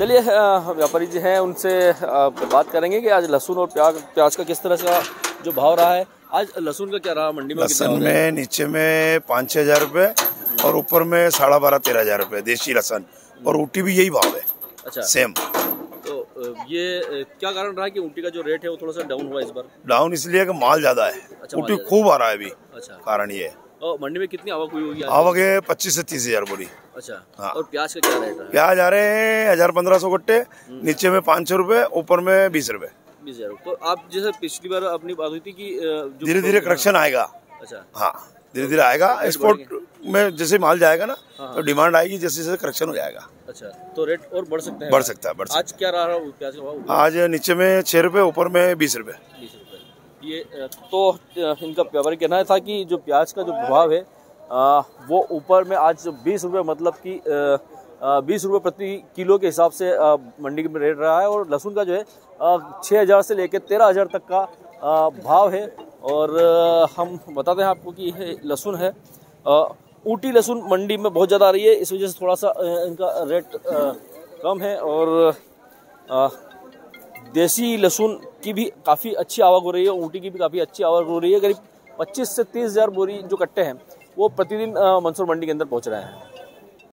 चलिए व्यापारी जी हैं उनसे बात करेंगे कि आज लहसुन और प्याज प्याज का किस तरह का जो भाव रहा है। आज लहसुन का क्या रहा मंडी में लहसन? में नीचे में पाँच छः हज़ार रुपये और ऊपर में साढ़ा बारह तेरह हज़ार रुपये देसी लहसन। और ऊटी भी यही भाव है। अच्छा। सेम तो ये क्या कारण रहा है कि ऊटी का जो रेट है वो थोड़ा सा डाउन हुआ इस बार? डाउन इसलिए कि माल ज़्यादा है। अच्छा, ऊटी खूब आ रहा है अभी। अच्छा। कारण ये है। मंडी में कितनी आवक हुई होगी आवक है पच्चीस से तीस हज़ार बोरी अच्छा हाँ। और प्याज का क्या रेट है? प्याज आ रहे हैं हज़ार पंद्रह सौ कट्टे हम्म। नीचे में पाँच सौ रुपये ऊपर में बीस रूपए। बीस हज़ार। तो आप जैसे पिछली बार अपनी बात हुई थी कि धीरे धीरे करेक्शन आएगा। अच्छा। हाँ धीरे धीरे आएगा। एक्सपोर्ट में जैसे माल जाएगा ना तो डिमांड आएगी जैसे जैसे करेक्शन हो जाएगा। अच्छा तो रेट और बढ़ सकते हैं। बढ़ सकता है बढ़ सकता आज क्या रहा है प्याज का भाव? आज नीचे में छह रुपये ऊपर में रूपए। बीस रुपए। ये तो इनका व्यापारी कहना था कि जो प्याज का जो भाव है अ, वो ऊपर में आज बीस रुपये मतलब कि बीस रुपये प्रति किलो के हिसाब से मंडी में रेट रहा है और लहसुन का जो है छः हज़ार से लेकर तेरह हज़ार तक का अ, भाव है। और हम बताते हैं आपको कि ये लहसुन है ऊटी लहसुन मंडी में बहुत ज़्यादा आ रही है इस वजह से थोड़ा सा इनका रेट कम है और देसी लहसुन की भी काफ़ी अच्छी आवक हो रही है, ऊटी की भी काफ़ी अच्छी आवक हो रही है। करीब 25 से तीस हज़ार बोरी जो कट्टे हैं, वो प्रतिदिन मंसूर मंडी के अंदर पहुँच रहे हैं।